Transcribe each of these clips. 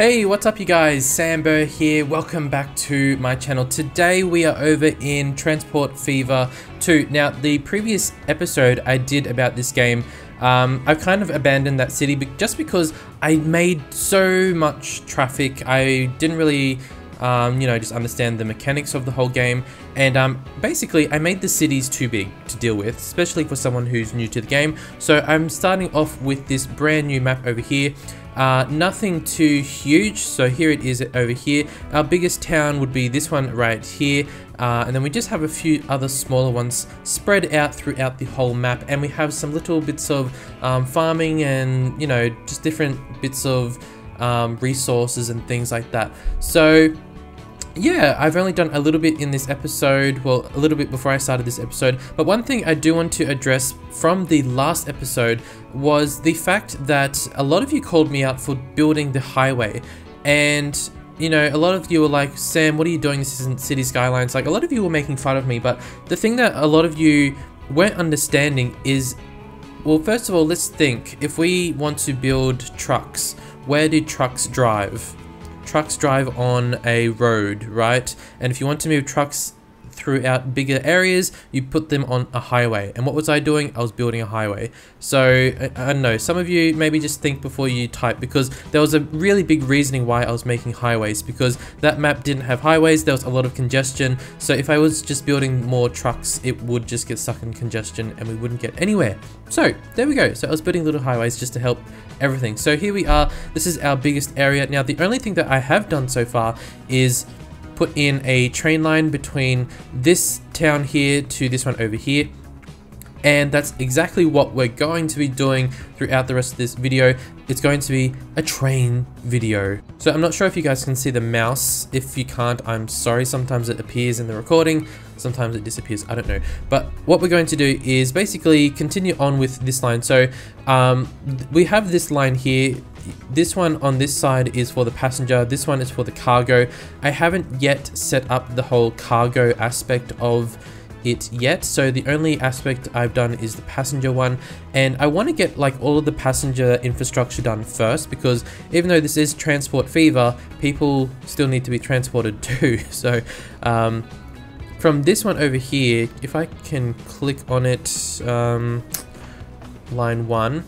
Hey, what's up you guys? Sam Bur here. Welcome back to my channel. Today we are over in Transport Fever 2. Now, the previous episode I did about this game, um, I kind of abandoned that city just because I made so much traffic. I didn't really um, you know, just understand the mechanics of the whole game. And um, basically, I made the cities too big to deal with, especially for someone who's new to the game. So I'm starting off with this brand new map over here. Uh, nothing too huge, so here it is over here. Our biggest town would be this one right here, uh, and then we just have a few other smaller ones spread out throughout the whole map, and we have some little bits of um, farming and, you know, just different bits of um, resources and things like that. So yeah, I've only done a little bit in this episode, well, a little bit before I started this episode, but one thing I do want to address from the last episode was the fact that a lot of you called me out for building the highway, and you know, a lot of you were like, Sam, what are you doing? This isn't City Skylines. Like, a lot of you were making fun of me, but the thing that a lot of you weren't understanding is, well, first of all, let's think. If we want to build trucks, where do trucks drive? Trucks drive on a road, right? And if you want to move trucks throughout bigger areas, you put them on a highway. And what was I doing? I was building a highway. So, I, I, don't know, some of you maybe just think before you type because there was a really big reasoning why I was making highways because that map didn't have highways, there was a lot of congestion. So if I was just building more trucks, it would just get stuck in congestion and we wouldn't get anywhere. So, there we go. So I was building little highways just to help everything. So here we are, this is our biggest area. Now the only thing that I have done so far is put in a train line between this town here to this one over here and that's exactly what we're going to be doing throughout the rest of this video. It's going to be a train video. So I'm not sure if you guys can see the mouse. If you can't, I'm sorry. Sometimes it appears in the recording, sometimes it disappears, I don't know. But what we're going to do is basically continue on with this line. So um, we have this line here. This one on this side is for the passenger, this one is for the cargo. I haven't yet set up the whole cargo aspect of it yet. So the only aspect I've done is the passenger one. And I want to get like all of the passenger infrastructure done first because even though this is transport fever people still need to be transported too. So um, from this one over here if I can click on it um, line one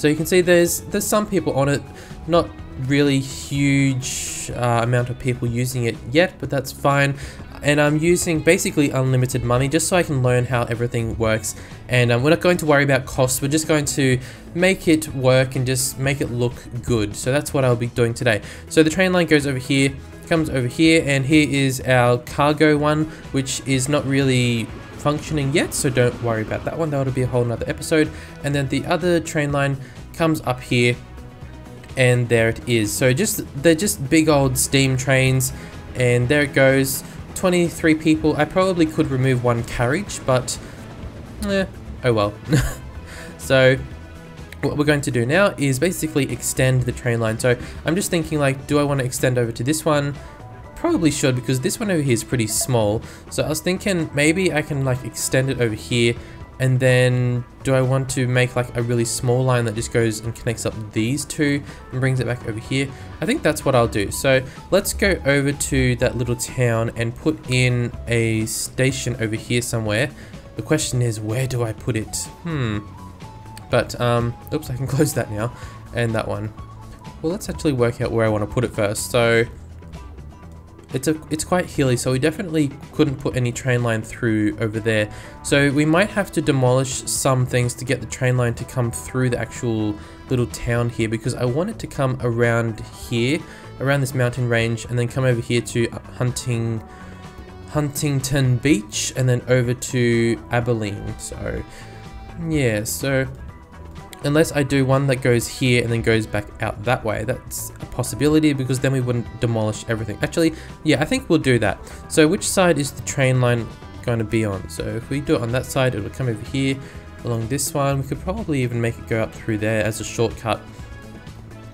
so you can see there's there's some people on it not really huge uh, amount of people using it yet but that's fine. And I'm using basically unlimited money just so I can learn how everything works. And um, we're not going to worry about costs we're just going to make it work and just make it look good. So that's what I'll be doing today. So the train line goes over here comes over here and here is our cargo one which is not really functioning yet so don't worry about that one that'll be a whole nother episode and then the other train line comes up here and there it is so just they're just big old steam trains and there it goes 23 people. I probably could remove one carriage, but eh, oh well. so what we're going to do now is basically extend the train line. So I'm just thinking like, do I want to extend over to this one? Probably should because this one over here is pretty small. So I was thinking maybe I can like extend it over here and then do I want to make like a really small line that just goes and connects up these two and brings it back over here? I think that's what I'll do. So let's go over to that little town and put in a station over here somewhere. The question is, where do I put it? Hmm. But, um, oops, I can close that now. And that one. Well, let's actually work out where I want to put it first. So it's a it's quite hilly so we definitely couldn't put any train line through over there. So we might have to demolish some things to get the train line to come through the actual little town here because I want it to come around here around this mountain range and then come over here to hunting Huntington Beach and then over to Abilene. So yeah so Unless I do one that goes here and then goes back out that way. That's a possibility because then we wouldn't demolish everything. Actually, yeah, I think we'll do that. So which side is the train line going to be on? So if we do it on that side, it'll come over here along this one. We could probably even make it go up through there as a shortcut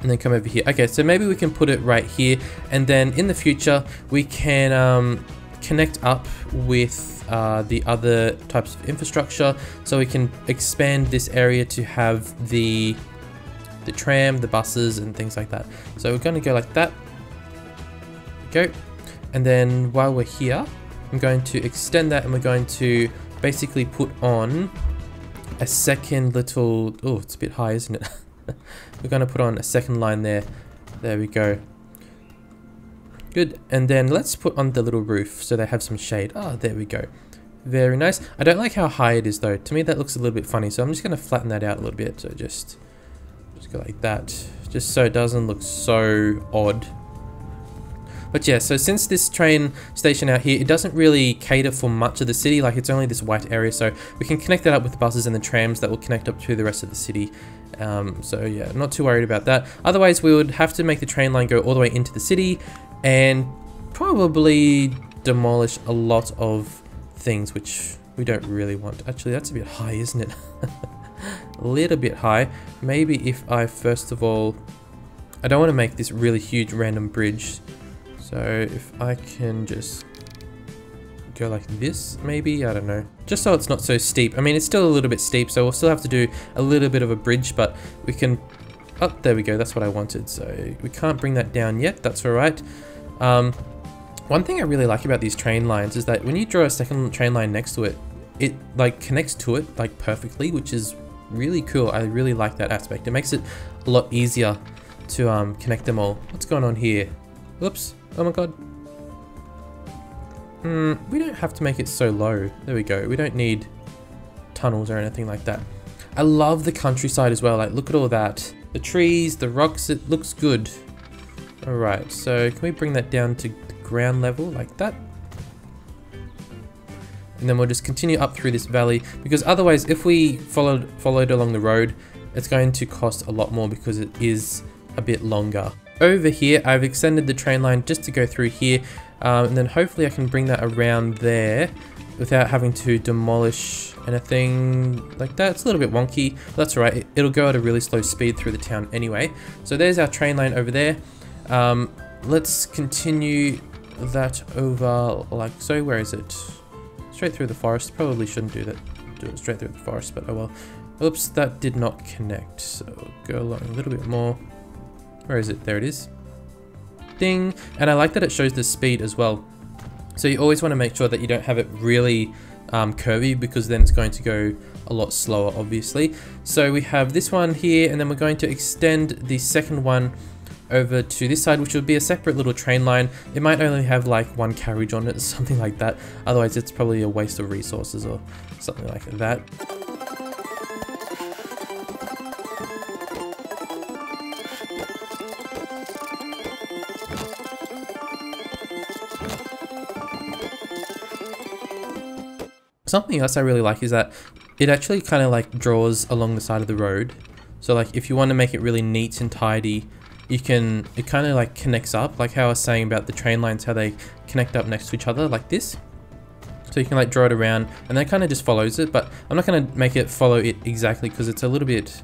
and then come over here. Okay, so maybe we can put it right here and then in the future we can um, connect up with uh, the other types of infrastructure so we can expand this area to have the the tram, the buses, and things like that. So we're going to go like that. Go. And then while we're here, I'm going to extend that and we're going to basically put on a second little, oh, it's a bit high, isn't it? we're going to put on a second line there. There we go. Good. And then let's put on the little roof so they have some shade. Ah, oh, there we go. Very nice. I don't like how high it is though. To me that looks a little bit funny. So I'm just going to flatten that out a little bit. So just, just go like that. Just so it doesn't look so odd. But yeah, so since this train station out here, it doesn't really cater for much of the city, like it's only this white area, so we can connect that up with the buses and the trams that will connect up to the rest of the city. Um, so yeah, not too worried about that. Otherwise, we would have to make the train line go all the way into the city and probably demolish a lot of things which we don't really want. Actually, that's a bit high, isn't it? a little bit high. Maybe if I first of all, I don't want to make this really huge random bridge. So if I can just go like this, maybe, I don't know. Just so it's not so steep. I mean, it's still a little bit steep, so we'll still have to do a little bit of a bridge, but we can, oh, there we go, that's what I wanted. So we can't bring that down yet, that's all right. Um, one thing I really like about these train lines is that when you draw a second train line next to it, it like connects to it like perfectly, which is really cool. I really like that aspect. It makes it a lot easier to um, connect them all. What's going on here? Oops. Oh my god. Hmm, we don't have to make it so low. There we go. We don't need tunnels or anything like that. I love the countryside as well. Like, look at all that. The trees, the rocks, it looks good. Alright, so can we bring that down to ground level like that. And then we'll just continue up through this valley because otherwise if we followed followed along the road, it's going to cost a lot more because it is a bit longer. Over here, I've extended the train line just to go through here um, and then hopefully I can bring that around there without having to demolish anything like that. It's a little bit wonky, but that's alright. It'll go at a really slow speed through the town anyway. So there's our train line over there. Um, let's continue that over like so. Where is it? Straight through the forest. Probably shouldn't do that. Do it straight through the forest, but oh well. Oops, that did not connect. So go along a little bit more. Where is it? There it is. Ding. And I like that it shows the speed as well. So you always want to make sure that you don't have it really um, curvy because then it's going to go a lot slower obviously. So we have this one here and then we're going to extend the second one over to this side, which would be a separate little train line. It might only have like one carriage on it, something like that. Otherwise, it's probably a waste of resources or something like that. Something else I really like is that it actually kind of like draws along the side of the road. So like if you want to make it really neat and tidy, you can, it kind of like connects up, like how I was saying about the train lines, how they connect up next to each other like this. So you can like draw it around and that kind of just follows it, but I'm not going to make it follow it exactly because it's a little bit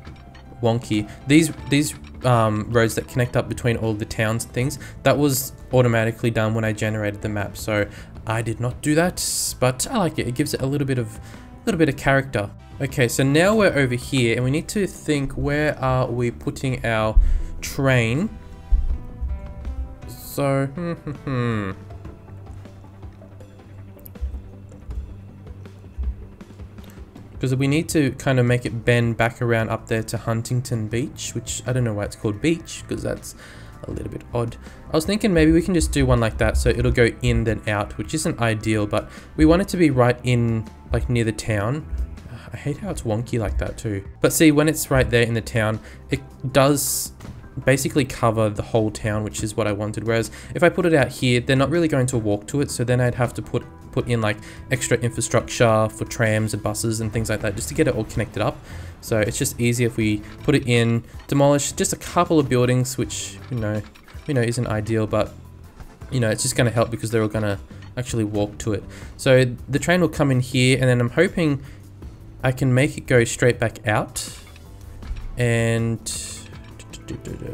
wonky. These these um, roads that connect up between all the towns and things, that was automatically done when I generated the map. So I did not do that, but I like it. It gives it a little bit of a little bit of character. Okay, so now we're over here and we need to think where are we putting our train. So, hmm, hmm, hmm. Because we need to kind of make it bend back around up there to Huntington Beach, which I don't know why it's called beach, because that's a little bit odd. I was thinking maybe we can just do one like that so it'll go in then out, which isn't ideal, but we want it to be right in, like near the town. I hate how it's wonky like that too. But see, when it's right there in the town, it does basically cover the whole town, which is what I wanted. Whereas if I put it out here, they're not really going to walk to it. So then I'd have to put put in like extra infrastructure for trams and buses and things like that just to get it all connected up. So it's just easier if we put it in, demolish just a couple of buildings, which, you know, you know, isn't ideal, but you know, it's just going to help because they're all going to actually walk to it. So the train will come in here and then I'm hoping I can make it go straight back out and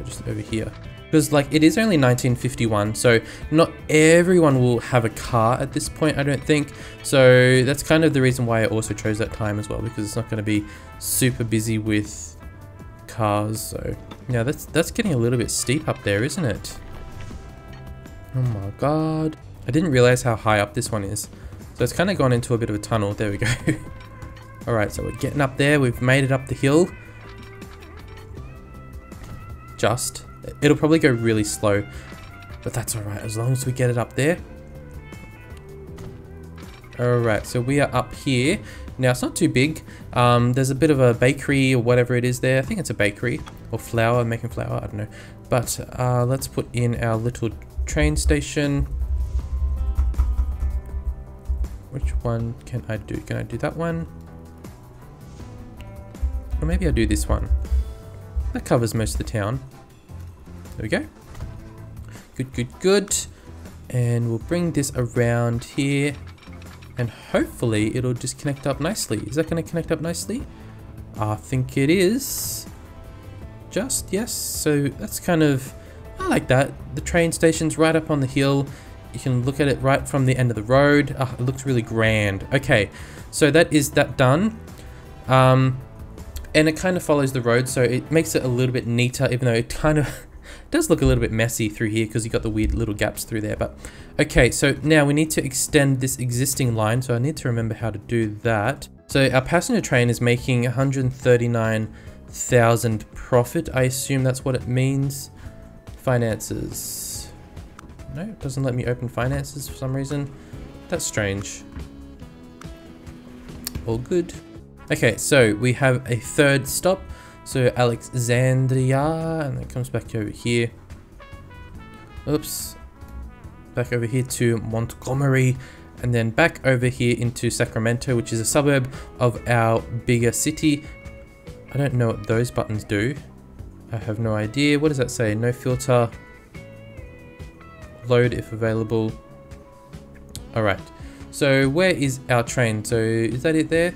just over here. Because like it is only 1951, so not everyone will have a car at this point, I don't think. So that's kind of the reason why I also chose that time as well, because it's not going to be super busy with cars. So yeah, that's that's getting a little bit steep up there, isn't it? Oh my god. I didn't realize how high up this one is. So it's kind of gone into a bit of a tunnel. There we go. Alright, so we're getting up there. We've made it up the hill. Just. It'll probably go really slow. But that's alright, as long as we get it up there. Alright, so we are up here. Now, it's not too big. Um, there's a bit of a bakery or whatever it is there. I think it's a bakery. Or flour, making flour, I don't know. But uh, let's put in our little train station. Which one can I do? Can I do that one? Or maybe I'll do this one. That covers most of the town. There we go. Good, good, good. And we'll bring this around here. And hopefully it'll just connect up nicely. Is that going to connect up nicely? I think it is. Just, yes. So that's kind of, I like that. The train station's right up on the hill. You can look at it right from the end of the road. Oh, it looks really grand. Okay, so that is that done. Um, and it kind of follows the road, so it makes it a little bit neater, even though it kind of does look a little bit messy through here because you got the weird little gaps through there. But okay, so now we need to extend this existing line, so I need to remember how to do that. So our passenger train is making 139,000 profit. I assume that's what it means. Finances. No, it doesn't let me open finances for some reason. That's strange. All good. Okay, so we have a third stop. So Alexandria, and then comes back over here. Oops. Back over here to Montgomery, and then back over here into Sacramento, which is a suburb of our bigger city. I don't know what those buttons do. I have no idea. What does that say? No filter. Load if available. Alright. So where is our train? So is that it there?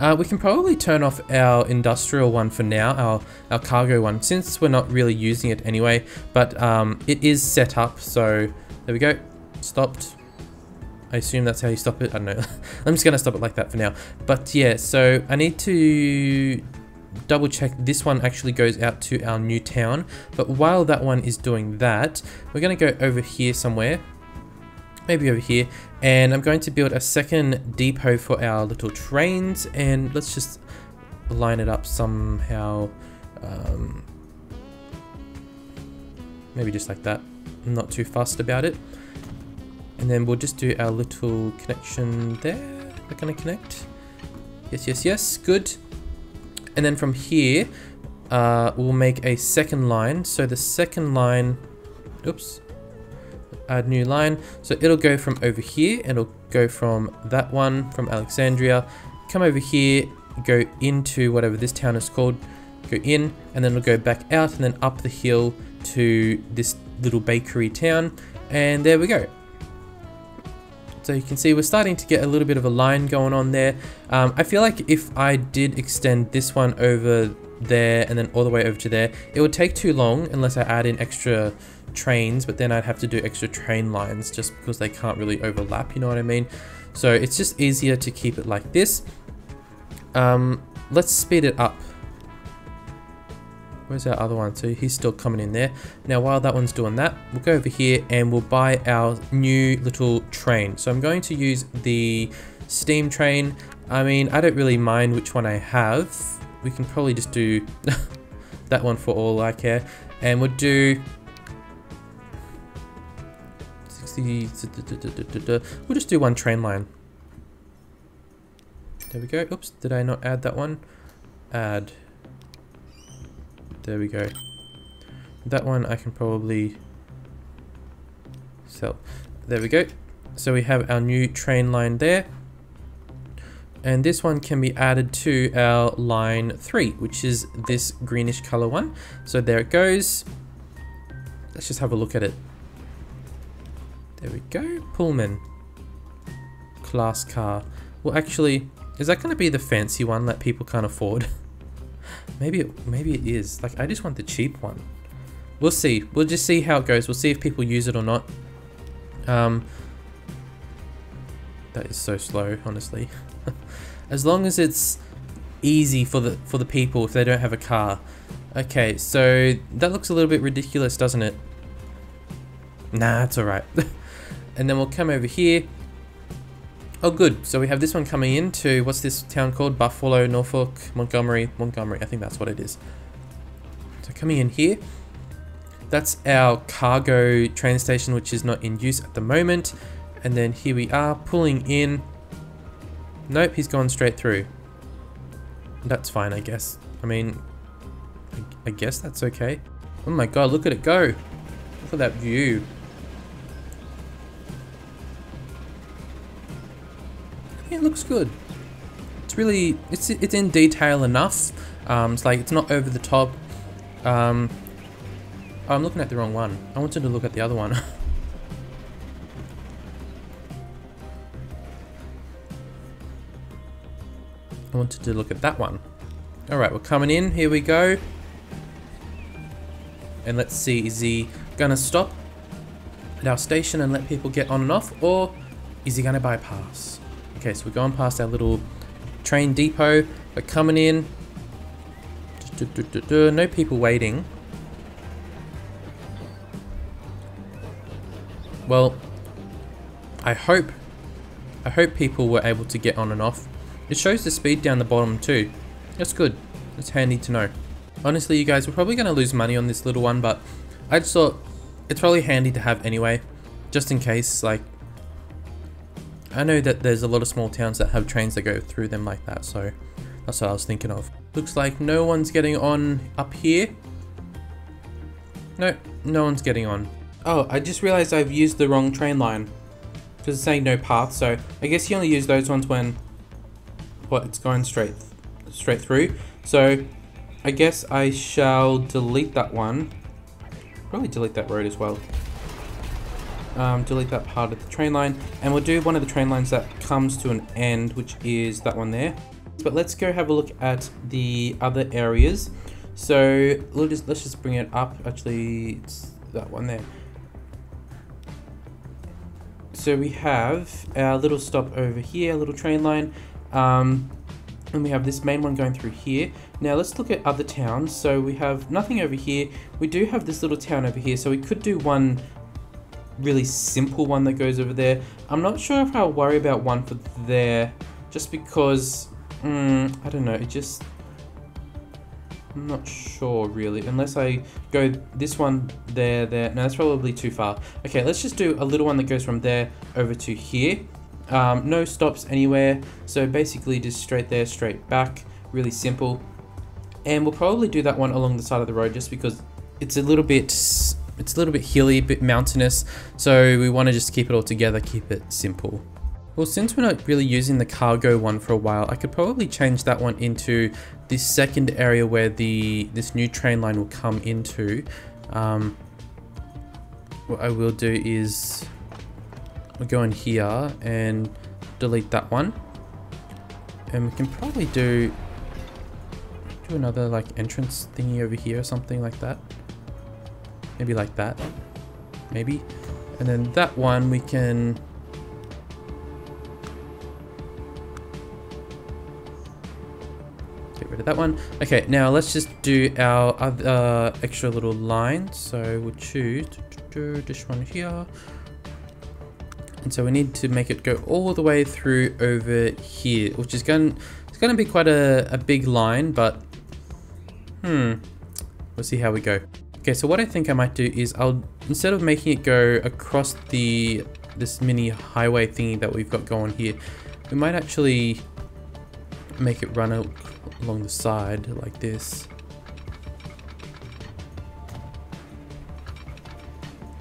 Uh, we can probably turn off our industrial one for now, our, our cargo one, since we're not really using it anyway, but um, it is set up, so there we go, stopped. I assume that's how you stop it, I don't know. I'm just gonna stop it like that for now. But yeah, so I need to double check this one actually goes out to our new town, but while that one is doing that, we're gonna go over here somewhere, maybe over here, and I'm going to build a second depot for our little trains, and let's just line it up somehow. Um, maybe just like that. I'm not too fussed about it. And then we'll just do our little connection there. They're gonna connect. Yes, yes, yes, good. And then from here, uh, we'll make a second line. So the second line, oops, add new line. So it'll go from over here, it'll go from that one, from Alexandria, come over here, go into whatever this town is called, go in, and then it'll go back out and then up the hill to this little bakery town. And there we go. So you can see we're starting to get a little bit of a line going on there. Um, I feel like if I did extend this one over there and then all the way over to there, it would take too long unless I add in extra trains, but then I'd have to do extra train lines just because they can't really overlap, you know what I mean? So it's just easier to keep it like this. Um, let's speed it up. Where's our other one? So he's still coming in there. Now while that one's doing that, we'll go over here and we'll buy our new little train. So I'm going to use the steam train. I mean, I don't really mind which one I have. We can probably just do that one for all I care. And we'll do 60, we'll just do one train line. There we go. Oops, did I not add that one? Add. There we go. That one I can probably sell. There we go. So we have our new train line there. And this one can be added to our line 3, which is this greenish color one. So there it goes. Let's just have a look at it. There we go. Pullman. Class car. Well, actually, is that going to be the fancy one that people can't afford? maybe, it, maybe it is. Like, I just want the cheap one. We'll see. We'll just see how it goes. We'll see if people use it or not. Um, that is so slow, honestly. as long as it's easy for the for the people if they don't have a car. Okay, so that looks a little bit ridiculous, doesn't it? Nah, it's alright. and then we'll come over here. Oh good, so we have this one coming into, what's this town called? Buffalo, Norfolk, Montgomery, Montgomery, I think that's what it is. So coming in here, that's our cargo train station which is not in use at the moment. And then here we are pulling in. Nope, he's gone straight through. That's fine, I guess. I mean, I guess that's okay. Oh my god, look at it go. Look at that view. It looks good. It's really, it's it's in detail enough. Um, it's like, it's not over the top. Um, I'm looking at the wrong one. I wanted to look at the other one. I wanted to look at that one. Alright, we're coming in. Here we go. And let's see, is he gonna stop at our station and let people get on and off? Or is he gonna bypass? Okay, so we're going past our little train depot. We're coming in. No people waiting. Well, I hope, I hope people were able to get on and off. It shows the speed down the bottom too. That's good. That's handy to know. Honestly, you guys, we're probably going to lose money on this little one, but I just thought it's probably handy to have anyway. Just in case, like, I know that there's a lot of small towns that have trains that go through them like that, so that's what I was thinking of. Looks like no one's getting on up here. No, no one's getting on. Oh, I just realized I've used the wrong train line. Because it's saying no path, so I guess you only use those ones when what it's going straight straight through. So I guess I shall delete that one. Probably delete that road as well. Um, delete that part of the train line and we'll do one of the train lines that comes to an end which is that one there but let's go have a look at the other areas so let's just, let's just bring it up actually it's that one there so we have our little stop over here, little train line. Um, and we have this main one going through here. Now let's look at other towns. So we have nothing over here. We do have this little town over here. So we could do one really simple one that goes over there. I'm not sure if I'll worry about one for there just because, mm, I don't know, it just, I'm not sure really, unless I go this one there, there. No, that's probably too far. Okay, let's just do a little one that goes from there over to here. Um, no stops anywhere. So basically just straight there, straight back. Really simple. And we'll probably do that one along the side of the road just because it's a little bit it's a little bit hilly, a bit mountainous. So we want to just keep it all together, keep it simple. Well, since we're not really using the cargo one for a while, I could probably change that one into this second area where the this new train line will come into. Um, what I will do is we'll go in here and delete that one. And we can probably do do another like entrance thingy over here or something like that. Maybe like that. Maybe. And then that one we can Get rid of that one. Okay, now let's just do our other uh, extra little line. So we'll choose this one here. And so we need to make it go all the way through over here, which is going it's going to be quite a, a big line, but hmm, we'll see how we go. Okay, so what I think I might do is I'll, instead of making it go across the this mini highway thingy that we've got going here, we might actually make it run along the side like this.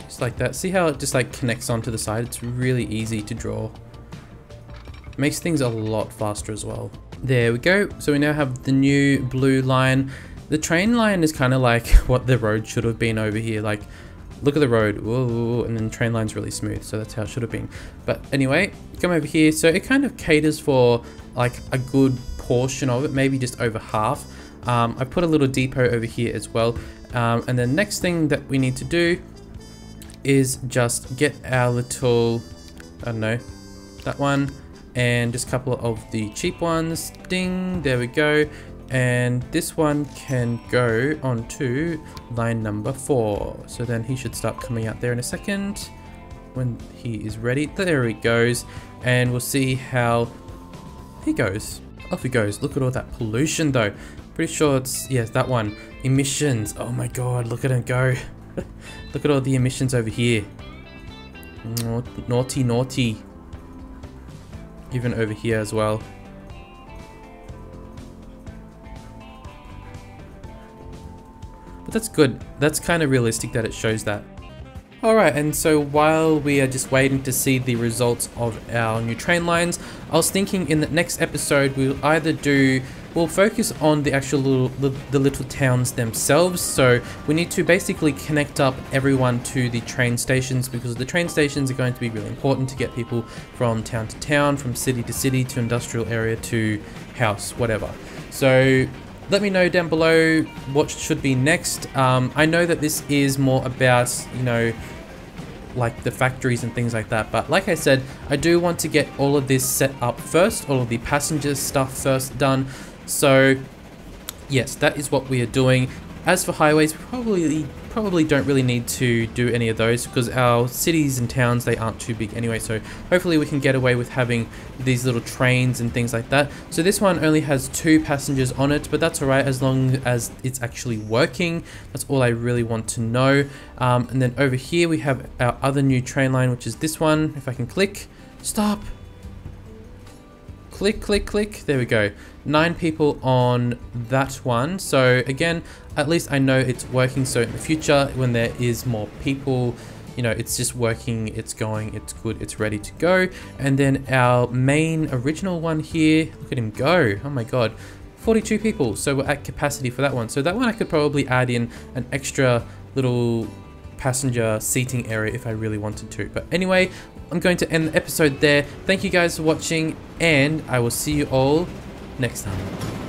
Just like that. See how it just like connects onto the side? It's really easy to draw. Makes things a lot faster as well. There we go. So we now have the new blue line. The train line is kind of like what the road should have been over here. Like, look at the road, whoa, and then the train line's really smooth, so that's how it should have been. But anyway, come over here. So it kind of caters for like a good portion of it, maybe just over half. Um, I put a little depot over here as well. Um, and the next thing that we need to do is just get our little, I don't know, that one, and just a couple of the cheap ones. Ding, there we go. And this one can go onto line number four. So then he should start coming out there in a second when he is ready. There he goes. And we'll see how he goes. Off he goes. Look at all that pollution though. Pretty sure it's, yes, that one. Emissions. Oh my god, look at him go. look at all the emissions over here. Naughty, naughty. Even over here as well. But that's good. That's kind of realistic that it shows that. Alright, and so while we are just waiting to see the results of our new train lines, I was thinking in the next episode we'll either do, we'll focus on the actual little, the little towns themselves, so we need to basically connect up everyone to the train stations because the train stations are going to be really important to get people from town to town, from city to city, to industrial area, to house, whatever. So let me know down below what should be next. Um, I know that this is more about, you know, like the factories and things like that. But like I said, I do want to get all of this set up first, all of the passenger stuff first done. So yes, that is what we are doing. As for highways, probably probably don't really need to do any of those because our cities and towns, they aren't too big anyway. So hopefully we can get away with having these little trains and things like that. So this one only has two passengers on it, but that's all right as long as it's actually working. That's all I really want to know. Um, and then over here we have our other new train line, which is this one. If I can click, stop. Click, click, click. There we go. Nine people on that one. So again, at least I know it's working. So in the future, when there is more people, you know, it's just working, it's going, it's good, it's ready to go. And then our main original one here, look at him go. Oh my God. 42 people, so we're at capacity for that one. So that one I could probably add in an extra little passenger seating area if I really wanted to. But anyway, I'm going to end the episode there. Thank you guys for watching, and I will see you all next time.